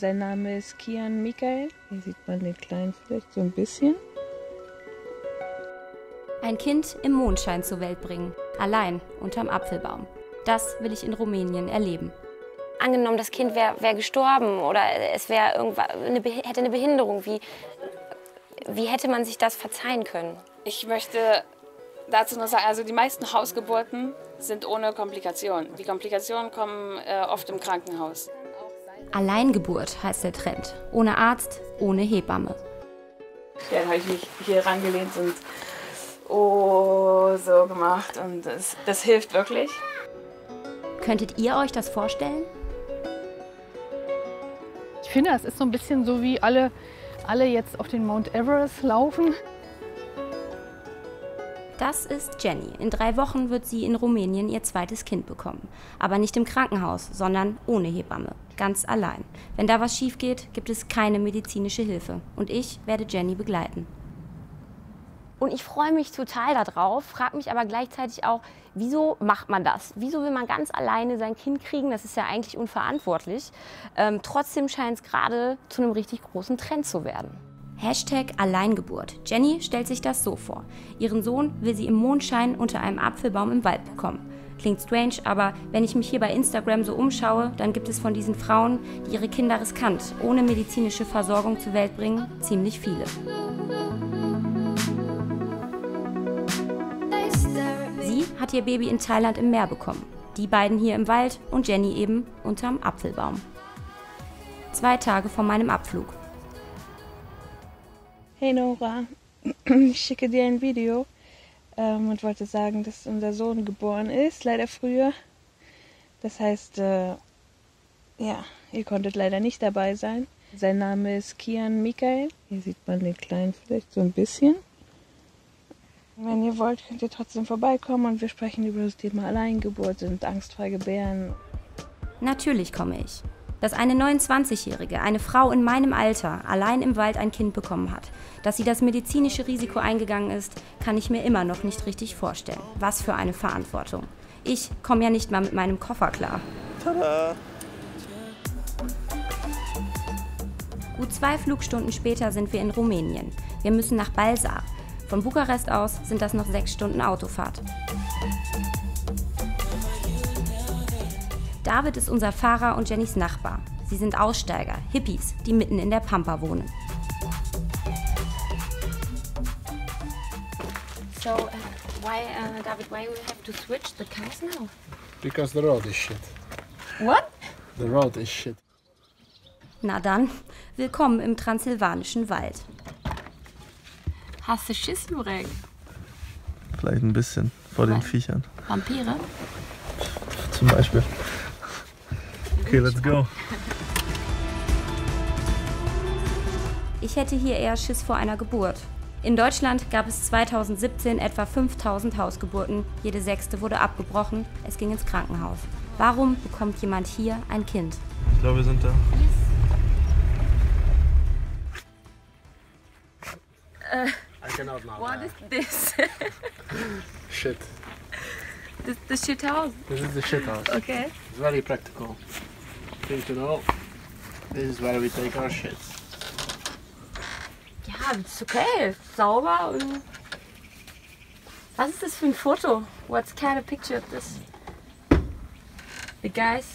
Sein Name ist Kian Michael. Hier sieht man den Kleinen vielleicht so ein bisschen. Ein Kind im Mondschein zur Welt bringen, allein unterm Apfelbaum. Das will ich in Rumänien erleben. Angenommen, das Kind wäre wär gestorben oder es wär eine, hätte eine Behinderung, wie, wie hätte man sich das verzeihen können? Ich möchte dazu nur sagen, also die meisten Hausgeburten sind ohne Komplikationen. Die Komplikationen kommen äh, oft im Krankenhaus. Alleingeburt heißt der Trend. Ohne Arzt, ohne Hebamme. Ja, dann habe ich mich hier rangelehnt und oh, so gemacht und das, das hilft wirklich. Könntet ihr euch das vorstellen? Ich finde, es ist so ein bisschen so wie alle, alle jetzt auf den Mount Everest laufen. Das ist Jenny. In drei Wochen wird sie in Rumänien ihr zweites Kind bekommen. Aber nicht im Krankenhaus, sondern ohne Hebamme. Ganz allein. Wenn da was schief geht, gibt es keine medizinische Hilfe. Und ich werde Jenny begleiten. Und ich freue mich total darauf, frage mich aber gleichzeitig auch, wieso macht man das? Wieso will man ganz alleine sein Kind kriegen? Das ist ja eigentlich unverantwortlich. Ähm, trotzdem scheint es gerade zu einem richtig großen Trend zu werden. Hashtag Alleingeburt. Jenny stellt sich das so vor. Ihren Sohn will sie im Mondschein unter einem Apfelbaum im Wald bekommen. Klingt strange, aber wenn ich mich hier bei Instagram so umschaue, dann gibt es von diesen Frauen, die ihre Kinder riskant, ohne medizinische Versorgung zur Welt bringen, ziemlich viele. Sie hat ihr Baby in Thailand im Meer bekommen. Die beiden hier im Wald und Jenny eben unterm Apfelbaum. Zwei Tage vor meinem Abflug. Hey Nora, ich schicke dir ein Video ähm, und wollte sagen, dass unser Sohn geboren ist, leider früher. Das heißt, äh, ja, ihr konntet leider nicht dabei sein. Sein Name ist Kian Michael. Hier sieht man den Kleinen vielleicht so ein bisschen. Wenn ihr wollt, könnt ihr trotzdem vorbeikommen und wir sprechen über das Thema Alleingeburt und angstfrei gebären. Natürlich komme ich. Dass eine 29-Jährige, eine Frau in meinem Alter, allein im Wald ein Kind bekommen hat, dass sie das medizinische Risiko eingegangen ist, kann ich mir immer noch nicht richtig vorstellen. Was für eine Verantwortung. Ich komme ja nicht mal mit meinem Koffer klar. Tada! Gut zwei Flugstunden später sind wir in Rumänien. Wir müssen nach Balsa. Von Bukarest aus sind das noch sechs Stunden Autofahrt. David ist unser Fahrer und Jennys Nachbar. Sie sind Aussteiger, Hippies, die mitten in der Pampa wohnen. So, uh, why, uh, David, why we have to switch the cars now? Because the road is shit. What? The road is shit. Na dann, willkommen im transsilvanischen Wald. Hast du Schiss, Jurek? Vielleicht ein bisschen vor den Viechern. Vampire? Zum Beispiel. Okay, let's go. Ich hätte hier eher Schiss vor einer Geburt. In Deutschland gab es 2017 etwa 5000 Hausgeburten. Jede sechste wurde abgebrochen. Es ging ins Krankenhaus. Warum bekommt jemand hier ein Kind? Ich glaube, wir sind da. Uh, I cannot now. What is this? shit. This the shit house. This is the shit house. Okay. It's very practical. Thing to know. This is where we take our shit. Ja, ist okay. Sauber und. Was ist das für ein Foto? What's kind of picture of this? The guys?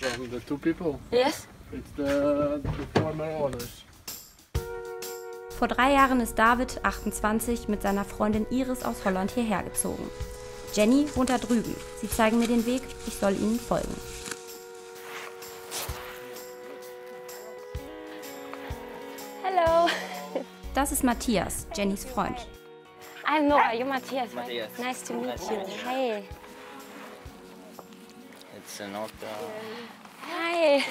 From the two people. Yes. It's the, the former owners. Vor drei Jahren ist David, 28, mit seiner Freundin Iris aus Holland hierher gezogen. Jenny wohnt da drüben. Sie zeigen mir den Weg, ich soll ihnen folgen. Das ist Matthias, Jennys Freund. I'm Nora, you're Matthias. Matthias. Nice to meet you. Hey. It's not. Uh, Hi.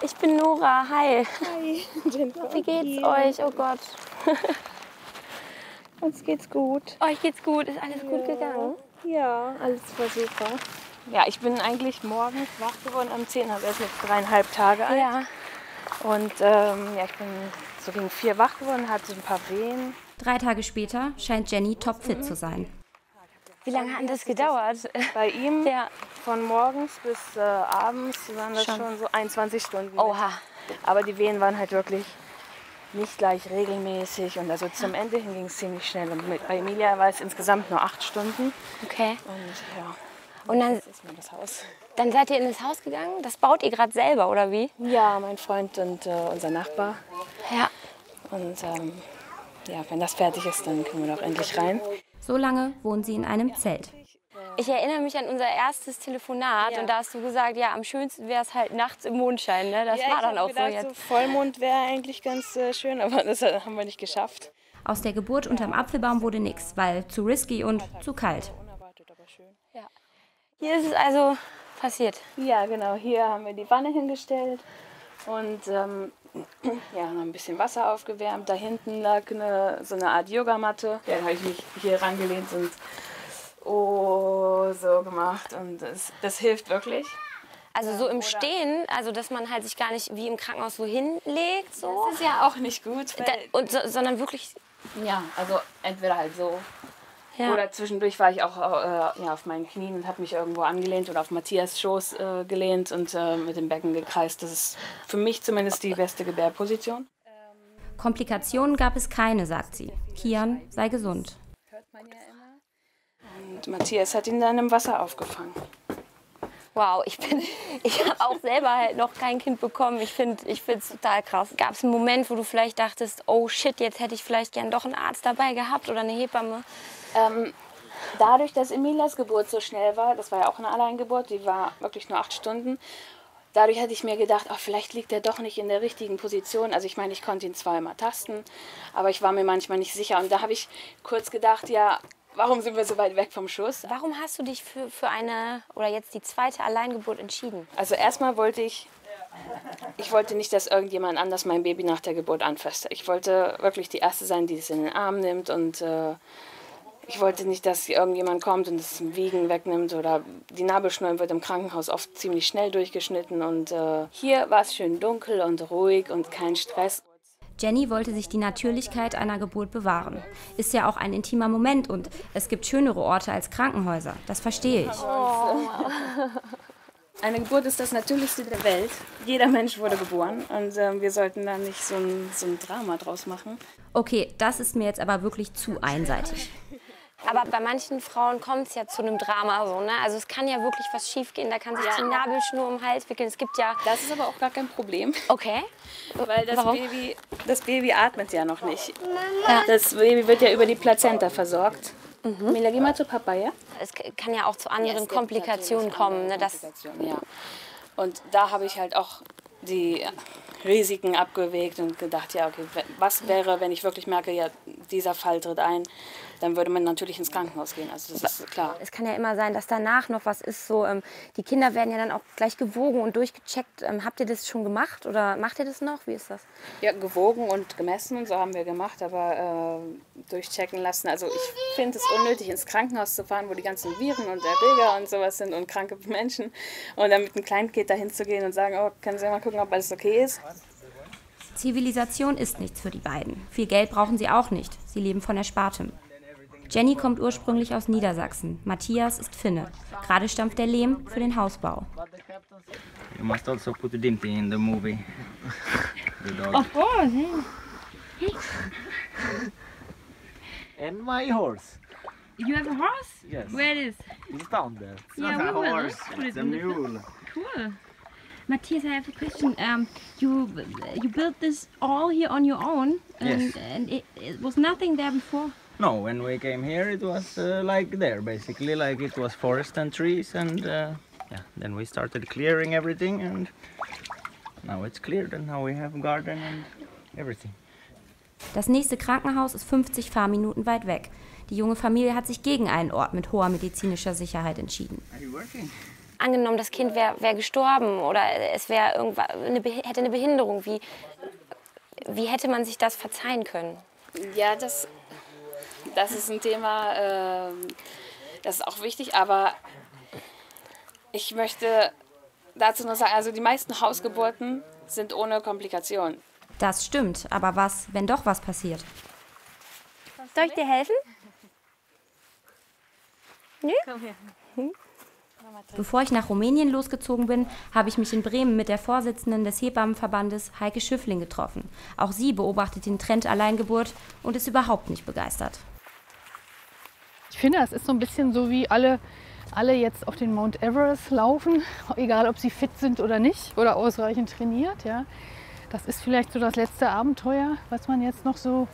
Ich bin Nora. Hi. Hi. Wie geht's euch? Oh Gott. Uns geht's gut. Euch geht's gut. Ist alles gut gegangen? Ja, alles war super. Ja, ich bin eigentlich morgens wach geworden am 10. Also erst jetzt dreieinhalb Tage alt. Ja. Und ähm, ja, ich bin so gegen vier wach geworden, hatte ein paar Wehen. Drei Tage später scheint Jenny topfit zu sein. Wie lange hat das gedauert? Bei ihm Ja. von morgens bis äh, abends waren das Schon. schon. so 21 Stunden. Oha. Aber die Wehen waren halt wirklich nicht gleich regelmäßig und also zum Ende hin ging es ziemlich schnell. Und mit bei Emilia war es insgesamt nur acht Stunden. Okay. Und ja, Und dann, das ist mal das Haus. dann seid ihr in das Haus gegangen? Das baut ihr gerade selber, oder wie? Ja, mein Freund und äh, unser Nachbar. Ja. Und ähm, ja, wenn das fertig ist, dann können wir doch endlich rein. So lange wohnen sie in einem Zelt. Ich erinnere mich an unser erstes Telefonat Ja. und da hast du gesagt, ja, am schönsten wäre es halt nachts im Mondschein. Ne? Das ja, war dann auch gedacht, so jetzt. Vollmond wäre eigentlich ganz äh, schön, aber das äh, haben wir nicht geschafft. Aus der Geburt unterm Apfelbaum wurde nix, weil zu risky und zu kalt. Hier ist es also passiert. Ja, genau. Hier haben wir die Wanne hingestellt und ähm, ja, haben ein bisschen Wasser aufgewärmt. Da hinten lag eine, so eine Art Yogamatte. Ja, da habe ich mich hier rangelehnt und oh, so gemacht. Und das, das hilft wirklich. Also so im Stehen, also dass man halt sich gar nicht wie im Krankenhaus so hinlegt, so. Das ist ja auch nicht gut. Da, und so, sondern wirklich. ja, also entweder halt so. Ja. Oder zwischendurch war ich auch äh, ja, auf meinen Knien und habe mich irgendwo angelehnt oder auf Matthias Schoß äh, gelehnt und äh, mit dem Becken gekreist. Das ist für mich zumindest die beste Gebärposition. Komplikationen gab es keine, sagt sie. Kian sei gesund. Und Matthias hat ihn dann im Wasser aufgefangen. Wow, ich bin, ich habe auch selber halt noch kein Kind bekommen. Ich finde, ich finde es total krass. Gab es einen Moment, wo du vielleicht dachtest, oh shit, jetzt hätte ich vielleicht gern doch einen Arzt dabei gehabt oder eine Hebamme? Ähm, dadurch, dass Emilias Geburt so schnell war, das war ja auch eine Alleingeburt, die war wirklich nur acht Stunden. Dadurch hatte ich mir gedacht, ach, vielleicht liegt er doch nicht in der richtigen Position. Also ich meine, ich konnte ihn zweimal tasten, aber ich war mir manchmal nicht sicher. Und da habe ich kurz gedacht, ja, warum sind wir so weit weg vom Schuss? Warum hast du dich für, für eine oder jetzt die zweite Alleingeburt entschieden? Also erstmal wollte ich, ich wollte nicht, dass irgendjemand anders mein Baby nach der Geburt anfasst. Ich wollte wirklich die Erste sein, die es in den Arm nimmt und äh, ich wollte nicht, dass irgendjemand kommt und es im Wiegen wegnimmt oder die Nabelschnur wird im Krankenhaus oft ziemlich schnell durchgeschnitten und äh, hier war es schön dunkel und ruhig und kein Stress. Jenny wollte sich die Natürlichkeit einer Geburt bewahren. Ist ja auch ein intimer Moment und es gibt schönere Orte als Krankenhäuser. Das verstehe ich. Eine Geburt ist das Natürlichste der Welt. Jeder Mensch wurde geboren und äh, wir sollten da nicht so ein, so ein Drama draus machen. Okay, das ist mir jetzt aber wirklich zu einseitig. Aber bei manchen Frauen kommt es ja zu einem Drama so, ne? Also es kann ja wirklich was schiefgehen. Da kann sich die Nabelschnur um den Hals wickeln. Es gibt ja. Das ist aber auch gar kein Problem. Okay. Weil das Warum? Baby, das Baby atmet ja noch nicht. Das Baby wird ja über die Plazenta versorgt. Mila, geh mal zu Papa, ja? Es kann ja auch zu anderen Komplikationen kommen. Ne? Das, Komplikationen, ja. Und da habe ich halt auch die Risiken abgewegt und gedacht, ja, okay, was wäre, wenn ich wirklich merke, ja, dieser Fall tritt ein, dann würde man natürlich ins Krankenhaus gehen. Also das ist klar. es kann ja immer sein, dass danach noch was ist. So, ähm, die Kinder werden ja dann auch gleich gewogen und durchgecheckt. Ähm, habt ihr das schon gemacht oder macht ihr das noch? Wie ist das? Ja, gewogen und gemessen und so haben wir gemacht, aber äh, durchchecken lassen. Also ich finde es unnötig, ins Krankenhaus zu fahren, wo die ganzen Viren und Erreger und sowas sind und kranke Menschen. Und dann mit einem Kleinkind dahin zu gehen und sagen, oh, können Sie mal gucken, ob alles okay ist? Zivilisation ist nichts für die beiden. Viel Geld brauchen sie auch nicht. Sie leben von Erspartem. Jenny kommt ursprünglich aus Niedersachsen. Matthias ist Finne. Gerade stampft der Lehm für den Hausbau. You must also put Dimpy in the movie. the dog. Of course. And my horse. You have a horse? Yes. Where it is? It's down there. It's Yeah, not a horse, it's a mule. Cool. Matthias, I have a question. Um, you you built this all here on your own, and, Yes. and it, it was nothing there before. No, when we came here, it was uh, like there, basically, like it was forest and trees, and uh, yeah. Then we started clearing everything, and now it's cleared, and now we have garden and everything. Das nächste Krankenhaus ist 50 Fahrminuten weit weg. Die junge Familie hat sich gegen einen Ort mit hoher medizinischer Sicherheit entschieden. Are you working? Angenommen, das Kind wäre wär gestorben oder es wäre eine, hätte eine Behinderung. Wie, wie hätte man sich das verzeihen können? Ja, das, das ist ein Thema, ähm, das ist auch wichtig, aber ich möchte dazu nur sagen, also die meisten Hausgeburten sind ohne Komplikationen. Das stimmt, aber was, wenn doch was passiert? Soll ich dir helfen? Nö? Bevor ich nach Rumänien losgezogen bin, habe ich mich in Bremen mit der Vorsitzenden des Hebammenverbandes Heike Schüffling getroffen. Auch sie beobachtet den Trend Alleingeburt und ist überhaupt nicht begeistert. Ich finde, das ist so ein bisschen so wie alle, alle jetzt auf den Mount Everest laufen, egal ob sie fit sind oder nicht oder ausreichend trainiert. Ja. Das ist vielleicht so das letzte Abenteuer, was man jetzt noch so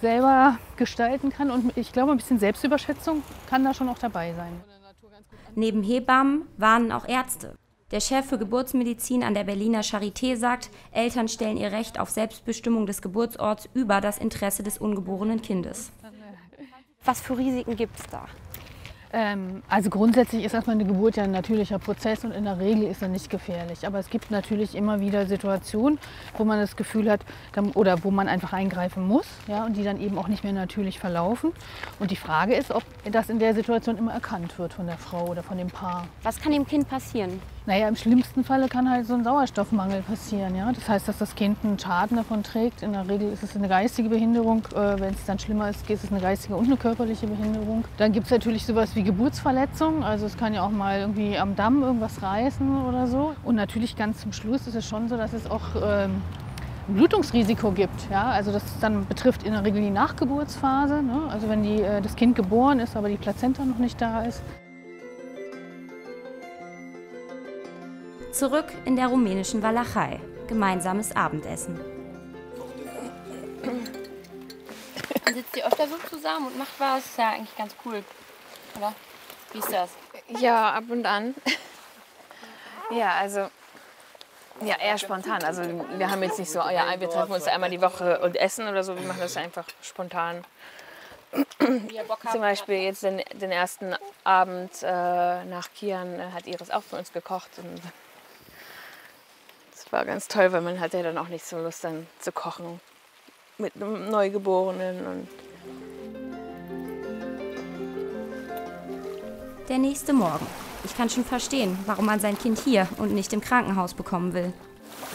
selber gestalten kann. Und ich glaube, ein bisschen Selbstüberschätzung kann da schon auch dabei sein. Neben Hebammen warnen auch Ärzte. Der Chef für Geburtsmedizin an der Berliner Charité sagt, Eltern stellen ihr Recht auf Selbstbestimmung des Geburtsorts über das Interesse des ungeborenen Kindes. Was für Risiken gibt es da? Ähm, also grundsätzlich ist erstmal eine Geburt ja ein natürlicher Prozess und in der Regel ist er nicht gefährlich. Aber es gibt natürlich immer wieder Situationen, wo man das Gefühl hat oder wo man einfach eingreifen muss ja, und die dann eben auch nicht mehr natürlich verlaufen. Und die Frage ist, ob das in der Situation immer erkannt wird von der Frau oder von dem Paar. Was kann dem Kind passieren? Naja, im schlimmsten Falle kann halt so ein Sauerstoffmangel passieren. Ja? Das heißt, dass das Kind einen Schaden davon trägt. In der Regel ist es eine geistige Behinderung. Äh, Wenn es dann schlimmer ist, ist es eine geistige und eine körperliche Behinderung. Dann gibt es natürlich sowas wie Geburtsverletzung. Also es kann ja auch mal irgendwie am Damm irgendwas reißen oder so. Und natürlich ganz zum Schluss ist es schon so, dass es auch ähm, ein Blutungsrisiko gibt. Ja? Also das dann betrifft in der Regel die Nachgeburtsphase. Ne? Also wenn die, äh, das Kind geboren ist, aber die Plazenta noch nicht da ist. Zurück in der rumänischen Walachei. Gemeinsames Abendessen. Sitzt ihr öfter so zusammen und macht was? Ist ja eigentlich ganz cool. Oder? Wie ist das? Ja, ab und an. ja, also ja, eher spontan. Also wir haben jetzt nicht so, ja, wir treffen uns einmal die Woche und essen oder so. Wir machen das einfach spontan. Zum Beispiel jetzt den, den ersten Abend äh, nach Kian äh, hat Iris auch für uns gekocht. Und das war ganz toll, weil man hat ja dann auch nicht so Lust dann zu kochen mit einem Neugeborenen. Und Der nächste Morgen. Ich kann schon verstehen, warum man sein Kind hier und nicht im Krankenhaus bekommen will.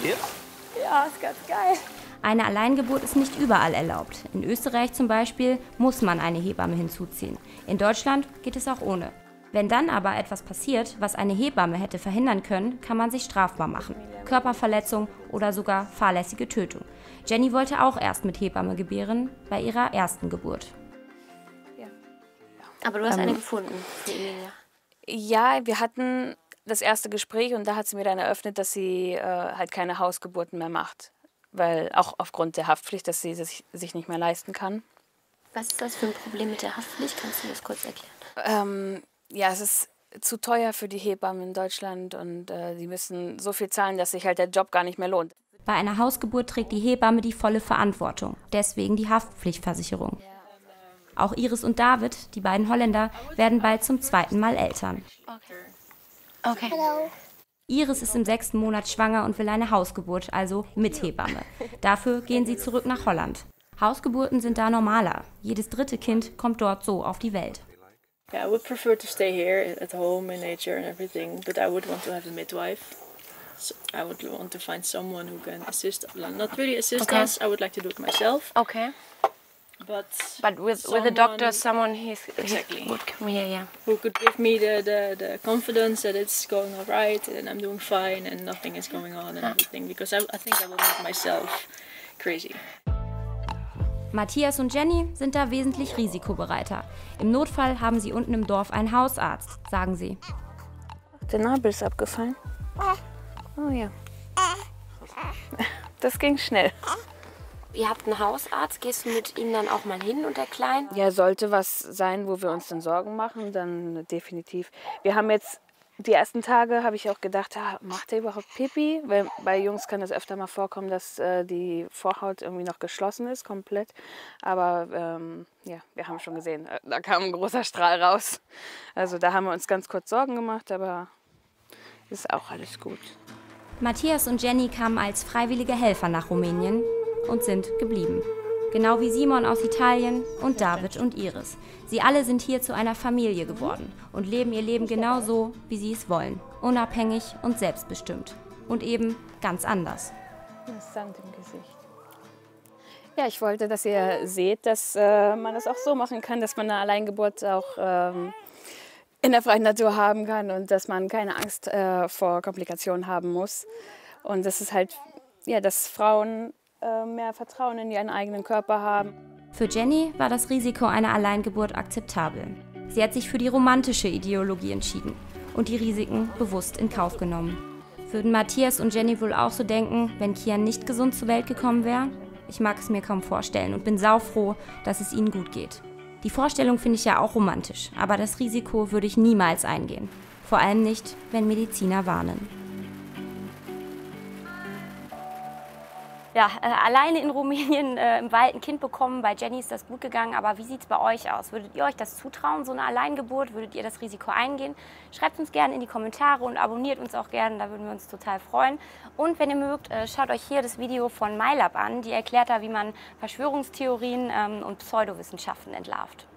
Ja, ist ganz geil. Eine Alleingeburt ist nicht überall erlaubt. In Österreich zum Beispiel muss man eine Hebamme hinzuziehen. In Deutschland geht es auch ohne. Wenn dann aber etwas passiert, was eine Hebamme hätte verhindern können, kann man sich strafbar machen. Körperverletzung oder sogar fahrlässige Tötung. Jenny wollte auch erst mit Hebamme gebären bei ihrer ersten Geburt. Aber du hast Ähm, eine gefunden für Emilia. ja, wir hatten das erste Gespräch und da hat sie mir dann eröffnet, dass sie äh, halt keine Hausgeburten mehr macht. Weil auch aufgrund der Haftpflicht, dass sie sich, sich nicht mehr leisten kann. Was ist das für ein Problem mit der Haftpflicht? Kannst du das kurz erklären? Ähm, ja, es ist zu teuer für die Hebammen in Deutschland und äh, die müssen so viel zahlen, dass sich halt der Job gar nicht mehr lohnt. Bei einer Hausgeburt trägt die Hebamme die volle Verantwortung, deswegen die Haftpflichtversicherung. Auch Iris und David, die beiden Holländer, werden bald zum zweiten Mal Eltern. Okay. Iris ist im sechsten Monat schwanger und will eine Hausgeburt, also mit Hebamme. Dafür gehen sie zurück nach Holland. Hausgeburten sind da normaler. Jedes dritte Kind kommt dort so auf die Welt. Yeah, I would prefer to stay here at home in nature and everything, but I would want to have a midwife. So I would want to find someone who can assist, not really assist Okay. us. I would like to do it myself, Okay. But But with with a doctor, someone someone he's Exactly. He would come here, yeah. who could give me the, the, the confidence that it's going all right and I'm doing fine and nothing is going on and everything, because I, I think I will make myself crazy. Matthias und Jenny sind da wesentlich risikobereiter. Im Notfall haben sie unten im Dorf einen Hausarzt, sagen sie. Der Nabel ist abgefallen. Oh ja. Das ging schnell. Ihr habt einen Hausarzt, gehst du mit ihm dann auch mal hin und der Kleinen? Ja, sollte was sein, wo wir uns dann Sorgen machen, dann definitiv. Wir haben jetzt die ersten Tage habe ich auch gedacht, ah, macht er überhaupt Pipi? Weil bei Jungs kann es öfter mal vorkommen, dass äh, die Vorhaut irgendwie noch geschlossen ist, komplett. Aber ähm, ja, wir haben schon gesehen, äh, da kam ein großer Strahl raus. Also da haben wir uns ganz kurz Sorgen gemacht, aber ist auch alles gut. Matthias und Jenny kamen als freiwillige Helfer nach Rumänien und sind geblieben. Genau wie Simon aus Italien und David und Iris. Sie alle sind hier zu einer Familie geworden und leben ihr Leben genau so, wie sie es wollen. Unabhängig und selbstbestimmt. Und eben ganz anders. Das Sand im Gesicht. Ja, ich wollte, dass ihr seht, dass äh, man das auch so machen kann, dass man eine Alleingeburt auch ähm, in der freien Natur haben kann und dass man keine Angst äh, vor Komplikationen haben muss. Und das ist halt, ja, dass Frauen mehr Vertrauen in ihren eigenen Körper haben. Für Jenny war das Risiko einer Alleingeburt akzeptabel. Sie hat sich für die romantische Ideologie entschieden und die Risiken bewusst in Kauf genommen. Würden Matthias und Jenny wohl auch so denken, wenn Kian nicht gesund zur Welt gekommen wäre? Ich mag es mir kaum vorstellen und bin saufroh, dass es ihnen gut geht. Die Vorstellung finde ich ja auch romantisch, aber das Risiko würde ich niemals eingehen. Vor allem nicht, wenn Mediziner warnen. Ja, äh, alleine in Rumänien äh, im Wald ein Kind bekommen. Bei Jenny ist das gut gegangen, aber wie sieht es bei euch aus? Würdet ihr euch das zutrauen, so eine Alleingeburt? Würdet ihr das Risiko eingehen? Schreibt uns gerne in die Kommentare und abonniert uns auch gerne, da würden wir uns total freuen. Und wenn ihr mögt, äh, schaut euch hier das Video von MyLab an. Die erklärt da, wie man Verschwörungstheorien ähm, und Pseudowissenschaften entlarvt.